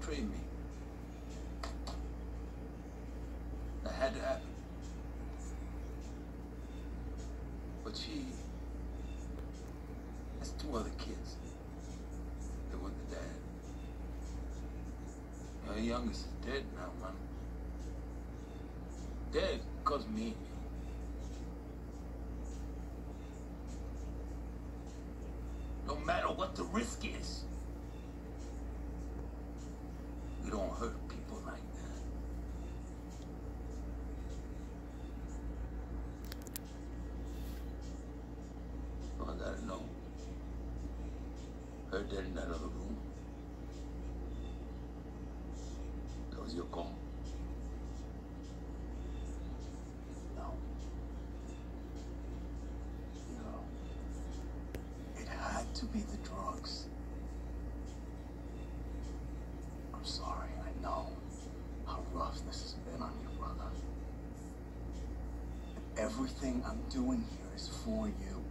betrayed me. That had to happen. But she has two other kids. They're with the dad. Her youngest is dead now, man. Dead because me. No matter what the risk is. Hurt people like that. All I gotta know. Her dead in that other room. That was your call. No. No. It had to be the drugs. I'm sorry, I know how rough this has been on you, brother. Everything I'm doing here is for you.